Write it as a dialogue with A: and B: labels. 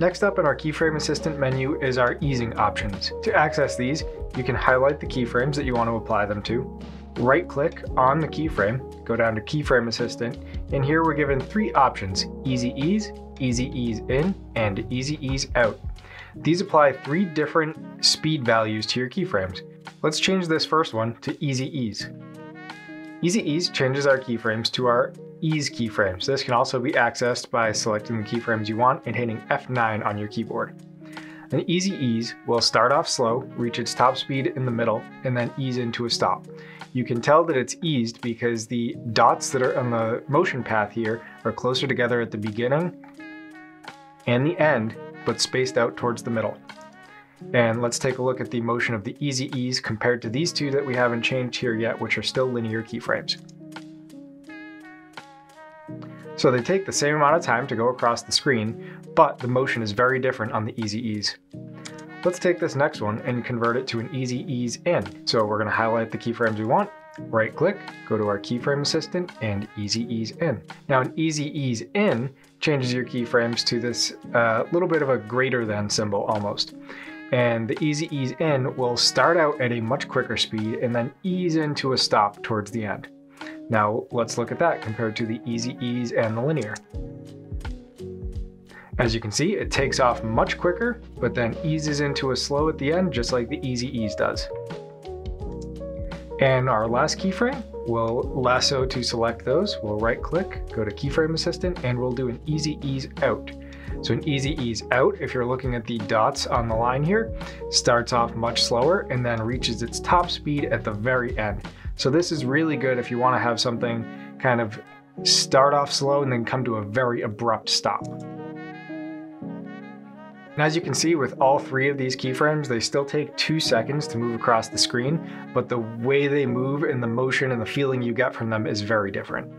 A: Next up in our Keyframe Assistant menu is our easing options. To access these, you can highlight the keyframes that you want to apply them to, right click on the keyframe, go down to Keyframe Assistant, and here we're given three options, Easy Ease, Easy Ease In, and Easy Ease Out. These apply three different speed values to your keyframes. Let's change this first one to Easy Ease. Easy Ease changes our keyframes to our ease keyframes. This can also be accessed by selecting the keyframes you want and hitting F9 on your keyboard. An easy ease will start off slow, reach its top speed in the middle, and then ease into a stop. You can tell that it's eased because the dots that are on the motion path here are closer together at the beginning and the end, but spaced out towards the middle. And let's take a look at the motion of the easy ease compared to these two that we haven't changed here yet, which are still linear keyframes. So they take the same amount of time to go across the screen, but the motion is very different on the Easy Ease. Let's take this next one and convert it to an Easy Ease In. So we're gonna highlight the keyframes we want, right click, go to our keyframe assistant and Easy Ease In. Now an Easy Ease In changes your keyframes to this uh, little bit of a greater than symbol almost. And the Easy Ease In will start out at a much quicker speed and then ease into a stop towards the end. Now let's look at that compared to the Easy Ease and the Linear. As you can see, it takes off much quicker, but then eases into a slow at the end, just like the Easy Ease does. And our last keyframe, we'll lasso to select those. We'll right click, go to Keyframe Assistant, and we'll do an Easy Ease Out. So an Easy Ease Out, if you're looking at the dots on the line here, starts off much slower and then reaches its top speed at the very end. So this is really good if you want to have something kind of start off slow and then come to a very abrupt stop. And as you can see with all three of these keyframes, they still take two seconds to move across the screen, but the way they move and the motion and the feeling you get from them is very different.